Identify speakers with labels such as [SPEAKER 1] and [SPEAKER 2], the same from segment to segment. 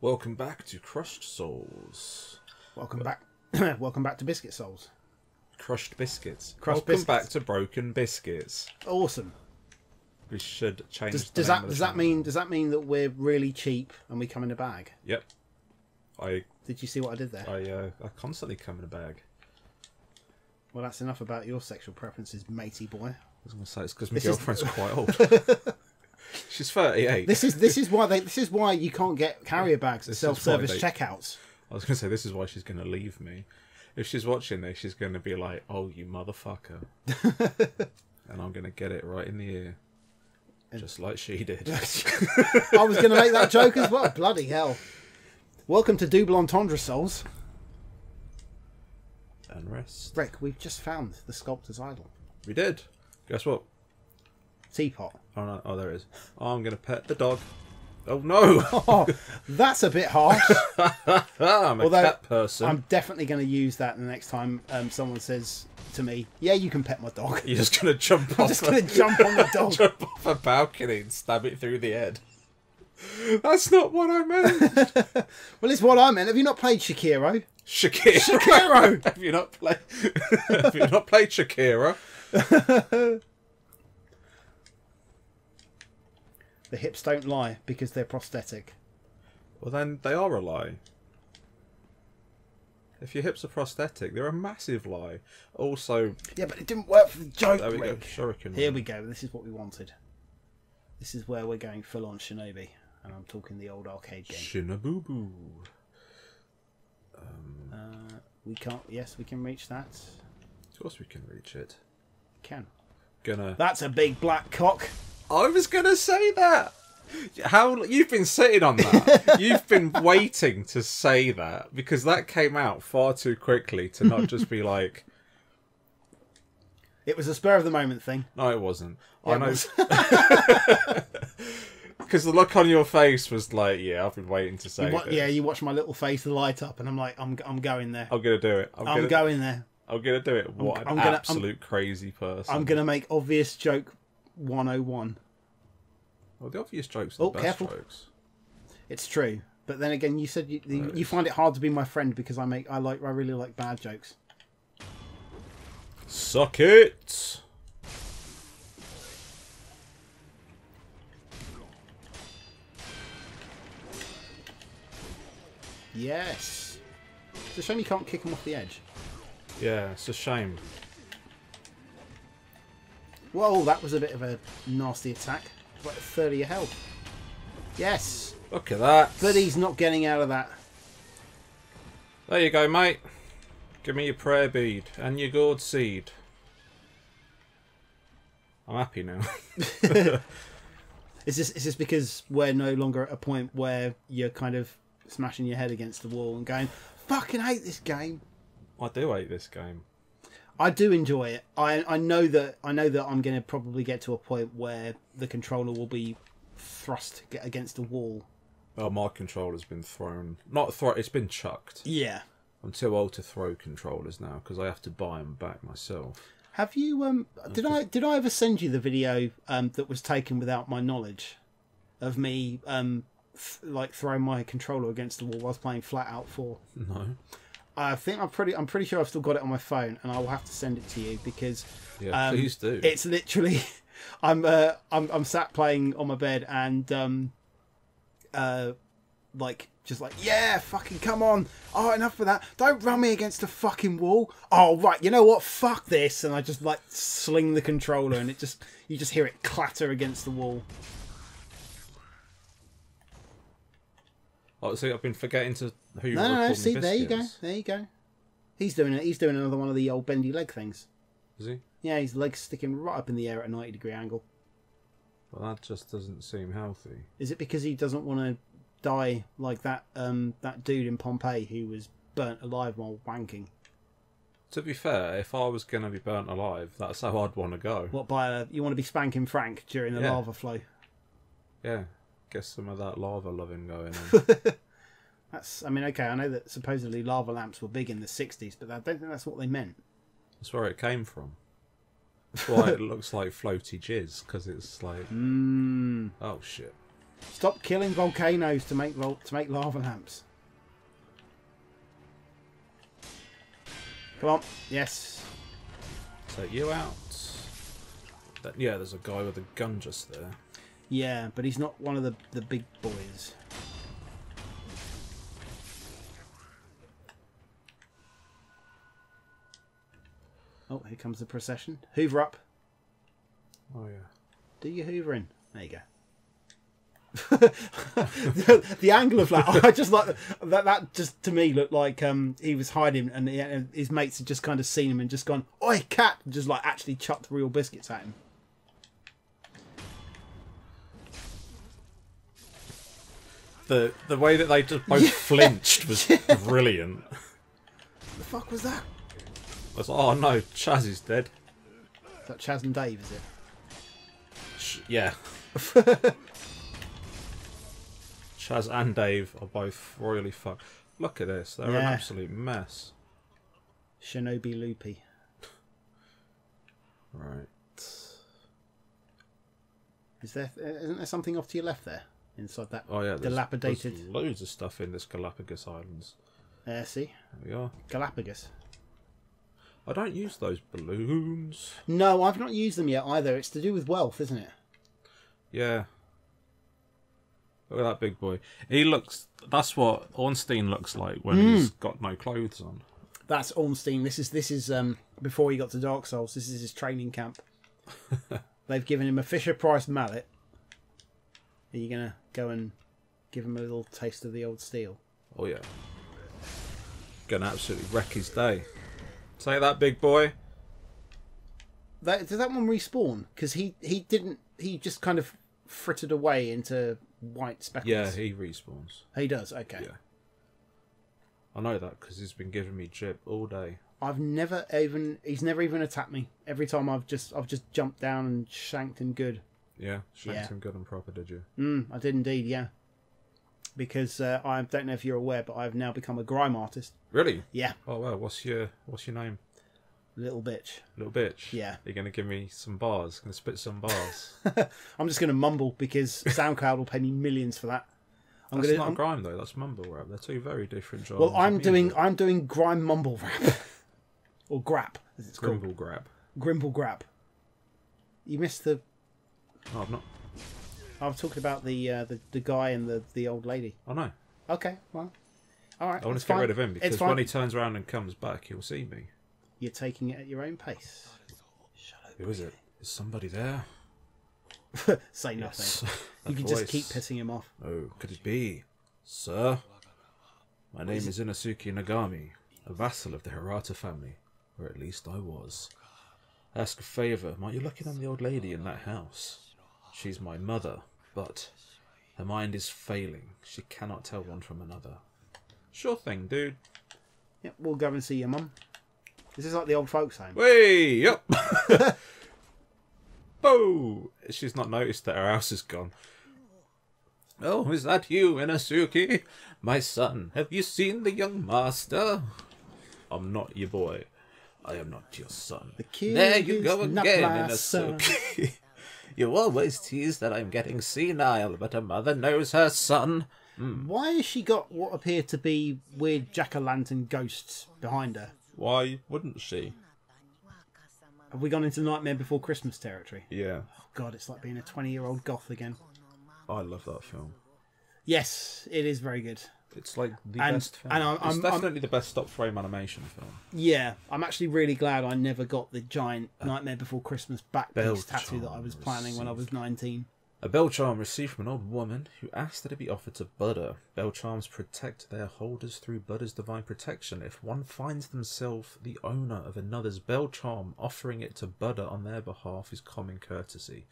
[SPEAKER 1] Welcome back to Crushed Souls.
[SPEAKER 2] Welcome back. Welcome back to Biscuit Souls.
[SPEAKER 1] Crushed Biscuits.
[SPEAKER 2] Crushed
[SPEAKER 1] Welcome back
[SPEAKER 2] Biscuits.
[SPEAKER 1] to Broken Biscuits.
[SPEAKER 2] Awesome.
[SPEAKER 1] We should change
[SPEAKER 2] Does,
[SPEAKER 1] the
[SPEAKER 2] does that does that
[SPEAKER 1] channel.
[SPEAKER 2] mean does that mean that we're really cheap and we come in a bag?
[SPEAKER 1] Yep. I
[SPEAKER 2] Did you see what I did there?
[SPEAKER 1] I uh, I constantly come in a bag.
[SPEAKER 2] Well, that's enough about your sexual preferences, matey boy.
[SPEAKER 1] I was going to say it's because my
[SPEAKER 2] This is-
[SPEAKER 1] girlfriend's quite old. She's 38.
[SPEAKER 2] This is this is why they this is why you can't get carrier bags at
[SPEAKER 1] This is why
[SPEAKER 2] self-service
[SPEAKER 1] they-
[SPEAKER 2] checkouts.
[SPEAKER 1] I was going to say this is why she's going to leave me. If she's watching this, she's going to be like, "Oh, you motherfucker," and I'm going to get it right in the ear, just like she did.
[SPEAKER 2] I was going to make that joke as well. Bloody hell! Welcome to Double Entendre Souls.
[SPEAKER 1] and rest.
[SPEAKER 2] Rick, we've just found the sculptor's idol
[SPEAKER 1] We did. Guess what?
[SPEAKER 2] Teapot.
[SPEAKER 1] Oh no! Oh, there it is. Oh, I'm going to pet the dog. Oh no!
[SPEAKER 2] Oh, that's a bit harsh.
[SPEAKER 1] I'm a
[SPEAKER 2] Although,
[SPEAKER 1] cat person.
[SPEAKER 2] I'm definitely going to use that the next time um, someone says to me, "Yeah, you can pet my dog."
[SPEAKER 1] You're just going to jump
[SPEAKER 2] I'm
[SPEAKER 1] off.
[SPEAKER 2] just going to jump on the dog.
[SPEAKER 1] jump off a balcony and stab it through the head. That's not what I meant.
[SPEAKER 2] Well, it's what I meant. Have you not played Shakiro?
[SPEAKER 1] Shakira.
[SPEAKER 2] Shakiro!
[SPEAKER 1] have you not played? have you not played Shakira?
[SPEAKER 2] The hips don't lie because they're prosthetic.
[SPEAKER 1] Well, then they are a lie. If your hips are prosthetic, they're a massive lie. Also,
[SPEAKER 2] Yeah, but it didn't work for the joke.
[SPEAKER 1] there we go. Shuriken.
[SPEAKER 2] Here we go. This is what we wanted. This is where we're going full on Shinobi, and I'm talking the old arcade game.
[SPEAKER 1] Shinaboo.
[SPEAKER 2] Uh, we can't. Yes, we can reach that.
[SPEAKER 1] Of course, we can reach it.
[SPEAKER 2] Can.
[SPEAKER 1] Gonna.
[SPEAKER 2] That's a big black cock.
[SPEAKER 1] I was gonna say that. How you've been sitting on that? you've been waiting to say that because that came out far too quickly to not just be like,
[SPEAKER 2] It was a spur of the moment thing.
[SPEAKER 1] no, it wasn't.
[SPEAKER 2] Yeah,
[SPEAKER 1] I know because the look on your face was like, yeah, I've been waiting to say.
[SPEAKER 2] You wa- yeah, you watch my little face light up, and I'm like, I'm, I'm going there.
[SPEAKER 1] I'm gonna do it. I'm,
[SPEAKER 2] I'm
[SPEAKER 1] gonna,
[SPEAKER 2] going there.
[SPEAKER 1] I'm gonna do it. What an
[SPEAKER 2] I'm gonna- I'm-
[SPEAKER 1] absolute crazy person.
[SPEAKER 2] I'm gonna make obvious joke 101.
[SPEAKER 1] Well, the obvious jokes are
[SPEAKER 2] Oh,
[SPEAKER 1] the best
[SPEAKER 2] careful.
[SPEAKER 1] jokes.
[SPEAKER 2] It's true, but then again, you said you, you, you find it hard to be my friend because I make I like I really like bad jokes.
[SPEAKER 1] Suck it.
[SPEAKER 2] Yes. It's a shame you can't kick him off the edge.
[SPEAKER 1] Yeah, it's a shame.
[SPEAKER 2] Whoa, that was a bit of a nasty attack. Like 30 of your health. Yes,
[SPEAKER 1] Look at that.
[SPEAKER 2] but he's not getting out of that.
[SPEAKER 1] There you go, mate. Give me your prayer bead and your gourd seed. I'm happy now.
[SPEAKER 2] Is this is this because we're no longer at a point where you're kind of smashing your head against the wall and going, "Fucking hate this game."
[SPEAKER 1] I do hate this game.
[SPEAKER 2] I do enjoy it. I I know that I know that I'm going to probably get to a point where the controller will be thrust against a wall.
[SPEAKER 1] Well, my controller's been thrown. Not throw. It's been chucked.
[SPEAKER 2] Yeah.
[SPEAKER 1] I'm too old to throw controllers now because I have to buy them back myself.
[SPEAKER 2] Have you um did I did I ever send you the video um that was taken without my knowledge of me um like throwing my controller against the wall whilst playing Flat Out 4?
[SPEAKER 1] No.
[SPEAKER 2] I think I'm pretty I'm pretty sure I've still got it on my phone and I will have to send it to you because
[SPEAKER 1] Yeah,
[SPEAKER 2] Um,
[SPEAKER 1] please do.
[SPEAKER 2] it's literally I'm uh I'm I'm sat playing on my bed and um uh like just like yeah fucking come on. Oh enough of that. Don't run me against the fucking wall. Oh right you know what? Fuck this. And I just like sling the controller and it just you just hear it clatter against the wall
[SPEAKER 1] Oh, see, I've been forgetting to who
[SPEAKER 2] no no no see there you go there you go he's doing it he's doing another one of the old bendy leg things
[SPEAKER 1] Is he?
[SPEAKER 2] yeah his legs sticking right up in the air at a 90 degree angle
[SPEAKER 1] Well, that just doesn't seem healthy.
[SPEAKER 2] Is it because he doesn't want to die like that um, that dude in Pompeii who was burnt alive while wanking?
[SPEAKER 1] To be fair, if I was going to be burnt alive, that's how I'd want to go.
[SPEAKER 2] What by a, you want to be spanking Frank during the
[SPEAKER 1] Yeah.
[SPEAKER 2] lava flow?
[SPEAKER 1] Yeah, get some of that lava loving going on.
[SPEAKER 2] That's I mean okay I know that supposedly lava lamps were big in the '60s, but I don't think that's what they meant.
[SPEAKER 1] That's where it came from. That's why it looks like floaty jizz, because it's like,
[SPEAKER 2] Mmm.
[SPEAKER 1] oh shit.
[SPEAKER 2] Stop killing volcanoes to make vol- to make lava lamps. Come on. Yes.
[SPEAKER 1] Take you out. That, yeah, there's a guy with a gun just there.
[SPEAKER 2] Yeah, but he's not one of the the big boys. Oh, here comes the procession. Hoover up.
[SPEAKER 1] Oh yeah.
[SPEAKER 2] Do your hoovering. There you go. the, the angle of that, I just like that. That just to me looked like um, he was hiding, and, he, and his mates had just kind of seen him and just gone, "Oi, cat!" and just like actually chucked real biscuits at him.
[SPEAKER 1] The the way that they just both flinched was brilliant.
[SPEAKER 2] What the fuck was that?
[SPEAKER 1] I was like, oh no, Chaz is dead.
[SPEAKER 2] Is that Chaz and Dave? Is it?
[SPEAKER 1] Sh- yeah. Chaz and Dave are both royally fucked. Look at this. They're an absolute mess.
[SPEAKER 2] Shinobi Loopy.
[SPEAKER 1] Right.
[SPEAKER 2] Is there? Isn't there something off to your left there? Inside that
[SPEAKER 1] Oh yeah. There's,
[SPEAKER 2] dilapidated.
[SPEAKER 1] There's loads of stuff in this Galapagos Islands.
[SPEAKER 2] Uh, see,
[SPEAKER 1] There we are.
[SPEAKER 2] Galapagos.
[SPEAKER 1] I don't use those balloons.
[SPEAKER 2] No, I've not used them yet either. It's to do with wealth, isn't it?
[SPEAKER 1] Yeah. Look at that big boy. He looks. That's what Ornstein looks like when
[SPEAKER 2] Hmm.
[SPEAKER 1] he's got no clothes on.
[SPEAKER 2] That's Ornstein. This is this is um before he got to Dark Souls. This is his training camp. They've given him a Fisher Price mallet. Are you gonna go and give him a little taste of the old steel?
[SPEAKER 1] Oh yeah. Gonna absolutely wreck his day. Take that, big boy.
[SPEAKER 2] That, did that one respawn? Because he he didn't. He just kind of frittered away into white speckles.
[SPEAKER 1] Yeah, he respawns.
[SPEAKER 2] he does. Okay.
[SPEAKER 1] Yeah. I know that because he's been giving me jip all day.
[SPEAKER 2] I've never even. He's never even attacked me. Every time I've just I've just jumped down and shanked him good.
[SPEAKER 1] Yeah, shanked
[SPEAKER 2] Yeah.
[SPEAKER 1] him good and proper, did you?
[SPEAKER 2] Mm, I did indeed. Yeah. Because uh, I don't know if you're aware, but I've now become a grime artist.
[SPEAKER 1] Really?
[SPEAKER 2] Yeah.
[SPEAKER 1] Oh well, what's your what's your name?
[SPEAKER 2] Little bitch.
[SPEAKER 1] Little bitch.
[SPEAKER 2] Yeah.
[SPEAKER 1] You're gonna give me some bars. Gonna spit some bars.
[SPEAKER 2] I'm just going to mumble because SoundCloud will pay me millions for that. I'm
[SPEAKER 1] That's
[SPEAKER 2] gonna,
[SPEAKER 1] not
[SPEAKER 2] I'm-
[SPEAKER 1] grime though. That's mumble rap. They're two very different genres.
[SPEAKER 2] well, I'm doing
[SPEAKER 1] music.
[SPEAKER 2] I'm doing grime mumble rap or grap as it's called.
[SPEAKER 1] Grimble grab.
[SPEAKER 2] Grimble grab. You missed the.
[SPEAKER 1] No, I've not.
[SPEAKER 2] I was talking about the uh, the the guy and the the old lady.
[SPEAKER 1] I know.
[SPEAKER 2] Okay, well, all right.
[SPEAKER 1] I want to get
[SPEAKER 2] fine.
[SPEAKER 1] rid of him because when he turns around and comes back, he'll see me.
[SPEAKER 2] You're taking it at your own pace.
[SPEAKER 1] Who is it? Is somebody there?
[SPEAKER 2] Say nothing.
[SPEAKER 1] Yes.
[SPEAKER 2] You can just keep pissing him off.
[SPEAKER 1] Oh, could it be? Sir? My name is Inosuke Nogami, a vassal of the Hirata family, or at least I was. Ask a favour, might you look in on the old lady in that house? She's my mother, but her mind is failing. She cannot tell one from another. Sure thing, dude.
[SPEAKER 2] Yep, we'll go and see your mum. This is like the old folks' home.
[SPEAKER 1] Way up! oh! She's not noticed that her house is gone. Oh, is that you, Inosuke? My son, have you seen the young master? I'm not your boy. I am not your son.
[SPEAKER 2] The kid
[SPEAKER 1] there you go again. Inosuke. you always tease that I'm getting senile, but a mother knows her son. Hmm.
[SPEAKER 2] Why has she got what appear to be weird jack o' lantern ghosts behind her?
[SPEAKER 1] Why wouldn't she?
[SPEAKER 2] Have we gone into Nightmare Before Christmas territory?
[SPEAKER 1] Yeah, oh,
[SPEAKER 2] God, it's like being a 20 year old goth again.
[SPEAKER 1] I love that film.
[SPEAKER 2] Yes, it is very good.
[SPEAKER 1] It's like the
[SPEAKER 2] And-
[SPEAKER 1] best film.
[SPEAKER 2] and I'm-
[SPEAKER 1] it's
[SPEAKER 2] I'm- I'm-
[SPEAKER 1] definitely the best stop frame animation film.
[SPEAKER 2] Yeah, I'm actually really glad I never got the giant Nightmare Before Christmas back
[SPEAKER 1] Bell
[SPEAKER 2] piece tattoo that I was
[SPEAKER 1] charm
[SPEAKER 2] planning when I was 19.
[SPEAKER 1] A bell charm received from an old woman who asked that it be offered to Buddha. Bell charms protect their holders through Buddha's divine protection. If one finds themselves the owner of another's bell charm, offering it to Buddha on their behalf is common courtesy.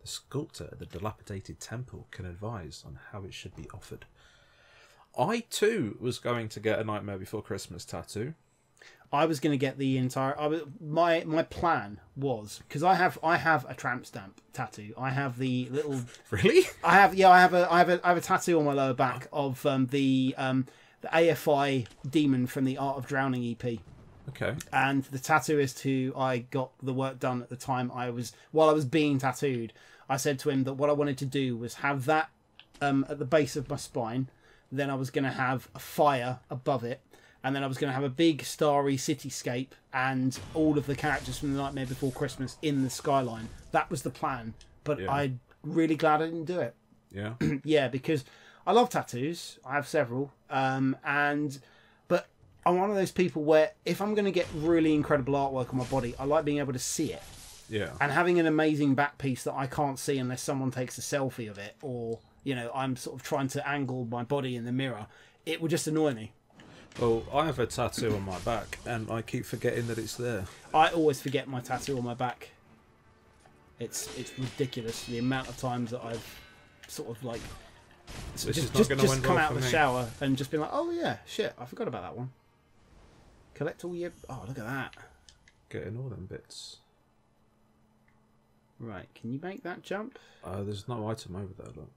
[SPEAKER 1] The sculptor at the dilapidated temple can advise on how it should be offered. I too was going to get a Nightmare Before Christmas tattoo.
[SPEAKER 2] I was going to get the entire. I was, my my plan was because I have I have a tramp stamp tattoo. I have the little
[SPEAKER 1] Really?
[SPEAKER 2] I have yeah, I have a I have a I have a tattoo on my lower back of um, the um, the AFI demon from the Art of Drowning EP.
[SPEAKER 1] Okay.
[SPEAKER 2] And the tattooist who I got the work done at the time I was while I was being tattooed, I said to him that what I wanted to do was have that um, at the base of my spine. Then I was going to have a fire above it, and then I was going to have a big starry cityscape and all of the characters from the Nightmare Before Christmas in the skyline. That was the plan, but
[SPEAKER 1] Yeah.
[SPEAKER 2] I'm really glad I didn't do it.
[SPEAKER 1] Yeah.
[SPEAKER 2] yeah, because I love tattoos. I have several, um, and but I'm one of those people where if I'm going to get really incredible artwork on my body, I like being able to see it
[SPEAKER 1] Yeah.
[SPEAKER 2] and having an amazing back piece that I can't see unless someone takes a selfie of it or you know I'm sort of trying to angle my body in the mirror. It would just annoy me.
[SPEAKER 1] Well, I have a tattoo on my back, and I keep forgetting that it's there.
[SPEAKER 2] I always forget my tattoo on my back. It's it's ridiculous the amount of times that I've sort of like
[SPEAKER 1] This
[SPEAKER 2] just, just, just come out of the
[SPEAKER 1] me.
[SPEAKER 2] shower and just been like, oh yeah, shit, I forgot about that one. Collect all your. Oh, look at that.
[SPEAKER 1] Getting all them bits.
[SPEAKER 2] Right, can you make that jump?
[SPEAKER 1] Uh, there's no item over there. Look.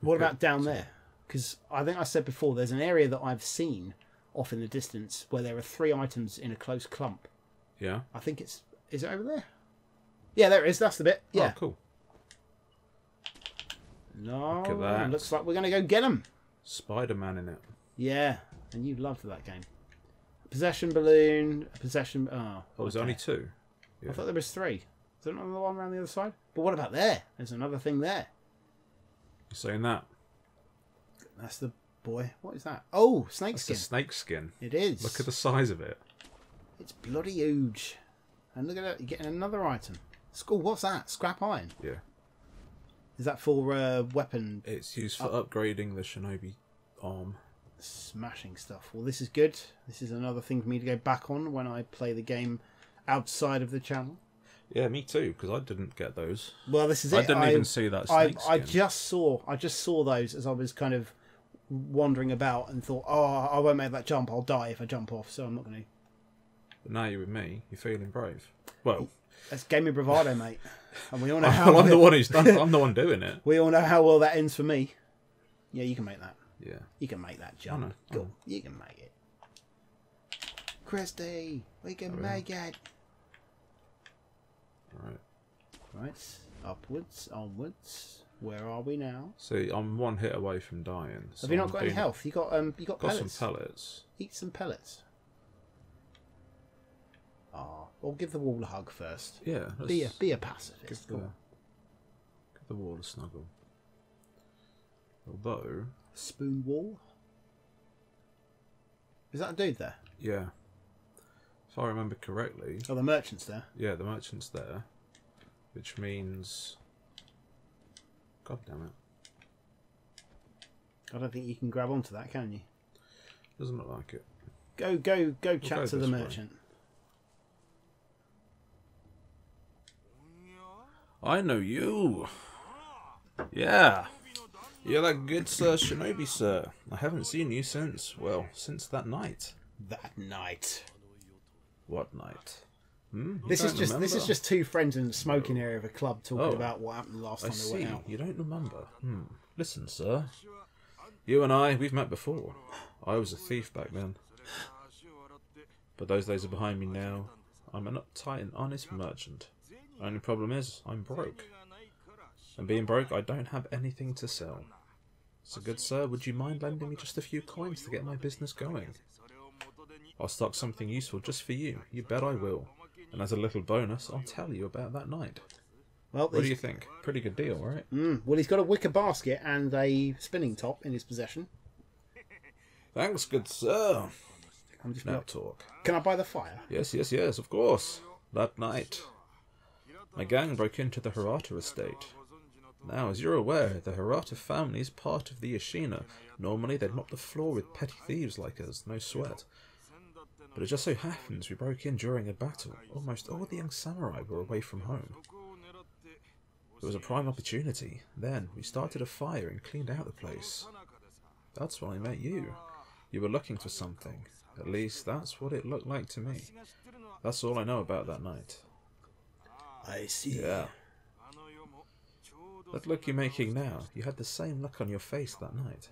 [SPEAKER 2] What
[SPEAKER 1] Okay,
[SPEAKER 2] about down there? Because I think I said before, there's an area that I've seen off in the distance where there are three items in a close clump.
[SPEAKER 1] Yeah.
[SPEAKER 2] I think it's. Is it over there? Yeah, there it is. That's the bit. Oh, yeah.
[SPEAKER 1] Oh, cool.
[SPEAKER 2] no,
[SPEAKER 1] Look at that.
[SPEAKER 2] looks like we're going to go get them.
[SPEAKER 1] Spider-Man in it.
[SPEAKER 2] Yeah, and you loved that game. Possession balloon, possession. Oh,
[SPEAKER 1] Oh, there's
[SPEAKER 2] okay.
[SPEAKER 1] only two.
[SPEAKER 2] I thought there was three. Is there another one around the other side? But what about there? There's another thing there.
[SPEAKER 1] You're saying that?
[SPEAKER 2] That's the boy. What is that? Oh,
[SPEAKER 1] That's
[SPEAKER 2] snakeskin.
[SPEAKER 1] a snake skin.
[SPEAKER 2] It is.
[SPEAKER 1] Look at the size of it.
[SPEAKER 2] It's bloody huge. And look at that, you're getting another item. School, what's that? Scrap iron.
[SPEAKER 1] Yeah.
[SPEAKER 2] Is that for uh, weapon
[SPEAKER 1] It's used for upgrading the shinobi arm.
[SPEAKER 2] smashing stuff? Well, this is good. This is another thing for me to go back on when I play the game outside of the channel.
[SPEAKER 1] Yeah, me too, because I didn't get those.
[SPEAKER 2] Well, this is it.
[SPEAKER 1] I didn't even see that
[SPEAKER 2] I,
[SPEAKER 1] snake
[SPEAKER 2] I just saw I just saw those as I was kind of wandering about and thought, oh, I won't make that jump. I'll die if I jump off, so I'm not going to.
[SPEAKER 1] But now you're with me. You're feeling brave. Well,
[SPEAKER 2] That's gaming bravado, mate. And we all know how
[SPEAKER 1] I'm the one who's done. I'm the one doing it.
[SPEAKER 2] we all know how well that ends for me. Yeah, you can make that.
[SPEAKER 1] Yeah.
[SPEAKER 2] You can make that jump.
[SPEAKER 1] know, I.
[SPEAKER 2] You can make it. Christy, we can
[SPEAKER 1] Oh,
[SPEAKER 2] make it.
[SPEAKER 1] All right.
[SPEAKER 2] Right, upwards, onwards. Where are we now?
[SPEAKER 1] See, I'm one hit away from dying. so
[SPEAKER 2] Have you not
[SPEAKER 1] I'm
[SPEAKER 2] got any health? You got um, you got,
[SPEAKER 1] Got
[SPEAKER 2] pellets.
[SPEAKER 1] some pellets.
[SPEAKER 2] Eat some pellets. Ah, or give the wall a hug first.
[SPEAKER 1] Yeah.
[SPEAKER 2] Be a be a
[SPEAKER 1] give
[SPEAKER 2] pacifist.
[SPEAKER 1] the,
[SPEAKER 2] Go
[SPEAKER 1] give the wall a snuggle. Although,
[SPEAKER 2] Spoon wall. Is that a dude there?
[SPEAKER 1] yeah, if I remember correctly,
[SPEAKER 2] Oh, the merchant's there.
[SPEAKER 1] yeah, the merchant's there, which means, God damn it,
[SPEAKER 2] I don't think you can grab onto that, can you?
[SPEAKER 1] doesn't look like it.
[SPEAKER 2] Go go go chat
[SPEAKER 1] go
[SPEAKER 2] to the
[SPEAKER 1] this way.
[SPEAKER 2] merchant.
[SPEAKER 1] I know you. Yeah. You're that good Sir Shinobi, sir. I haven't seen you since, well, since that night.
[SPEAKER 2] That night.
[SPEAKER 1] What night? Hmm?
[SPEAKER 2] This is just this is just two friends in the smoking area of a club talking
[SPEAKER 1] Oh.
[SPEAKER 2] about what happened last
[SPEAKER 1] I
[SPEAKER 2] time they went out.
[SPEAKER 1] You don't remember. Hmm. Listen, sir. You and I, we've met before. I was a thief back then. But those days are behind me now. I'm an uptight and honest merchant. Only problem is, I'm broke. And being broke, I don't have anything to sell. So, good sir, would you mind lending me just a few coins to get my business going? I'll stock something useful just for you. You bet I will. And as a little bonus, I'll tell you about that night.
[SPEAKER 2] Well,
[SPEAKER 1] What do you think? Pretty good deal, right?
[SPEAKER 2] Mm, well, he's got a wicker basket and a spinning top in his possession.
[SPEAKER 1] Thanks, good sir.
[SPEAKER 2] I'm just
[SPEAKER 1] Now talk.
[SPEAKER 2] Can I buy the fire?
[SPEAKER 1] Yes, yes, yes, of course. That night, my gang broke into the Hirata estate. Now, as you're aware, the Hirata family is part of the Ashina. Normally, they'd mop the floor with petty thieves like us, no sweat. But it just so happens we broke in during a battle. Almost all the young samurai were away from home. It was a prime opportunity. Then, we started a fire and cleaned out the place. That's when I met you. You were looking for something. At least that's what it looked like to me. That's all I know about that night.
[SPEAKER 2] I see.
[SPEAKER 1] Yeah. That look you're making now, you had the same look on your face that night.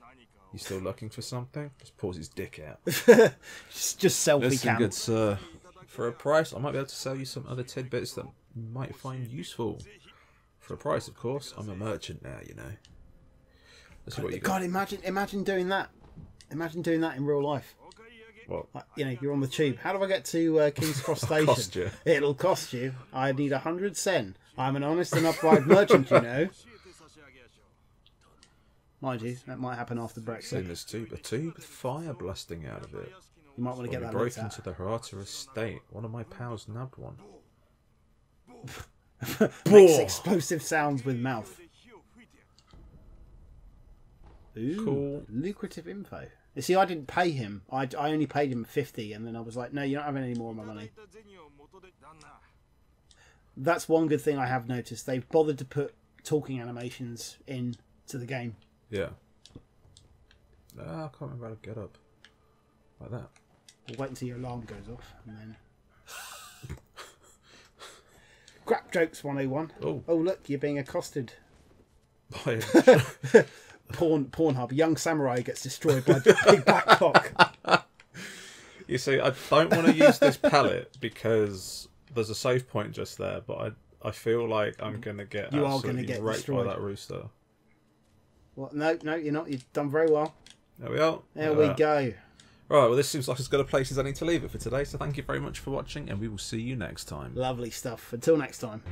[SPEAKER 1] You still looking for something? Just pulls his dick out.
[SPEAKER 2] Just, just selfie
[SPEAKER 1] Listen,
[SPEAKER 2] cam.
[SPEAKER 1] good sir. For a price, I might be able to sell you some other tidbits that you might find useful. For a price, of course. I'm a merchant now, you know. Let's see what you got.
[SPEAKER 2] God, imagine imagine doing that. Imagine doing that in real life.
[SPEAKER 1] What?
[SPEAKER 2] Like, you know, you're on the tube. How do I get to uh, King's Cross Station?
[SPEAKER 1] Cost you.
[SPEAKER 2] It'll cost you. I need a hundred sen. I'm an honest and upright merchant, you know. Mind you, that might happen after
[SPEAKER 1] Seen
[SPEAKER 2] Brexit.
[SPEAKER 1] this tube, a tube with fire blasting out of it.
[SPEAKER 2] You might want to get that
[SPEAKER 1] broke into
[SPEAKER 2] at.
[SPEAKER 1] the Hirata estate, one of my pals nabbed one.
[SPEAKER 2] Makes explosive sounds with mouth. Ooh,
[SPEAKER 1] Cool.
[SPEAKER 2] lucrative info. You see, I didn't pay him. I, I only paid him 50 and then I was like, no, you don't have any more of my money. That's one good thing I have noticed. They've bothered to put talking animations in to the game.
[SPEAKER 1] Yeah. Ah, I can't remember how to get up. Like that.
[SPEAKER 2] We'll wait until your alarm goes off and then. Crap jokes 101.
[SPEAKER 1] Oh.
[SPEAKER 2] Oh, look, you're being accosted.
[SPEAKER 1] By
[SPEAKER 2] Porn, Pornhub. Young samurai gets destroyed by big black cock.
[SPEAKER 1] you see, I don't want to use this palette because there's a save point just there, but I I feel like I'm gonna get
[SPEAKER 2] You are gonna get
[SPEAKER 1] raped
[SPEAKER 2] destroyed.
[SPEAKER 1] by that rooster.
[SPEAKER 2] No, no, you're not. You've done very well.
[SPEAKER 1] There we are.
[SPEAKER 2] There we go.
[SPEAKER 1] Right, well, this seems like as good a place as any to leave it for today. So thank you very much for watching, and we will see you next time.
[SPEAKER 2] Lovely stuff. Until next time.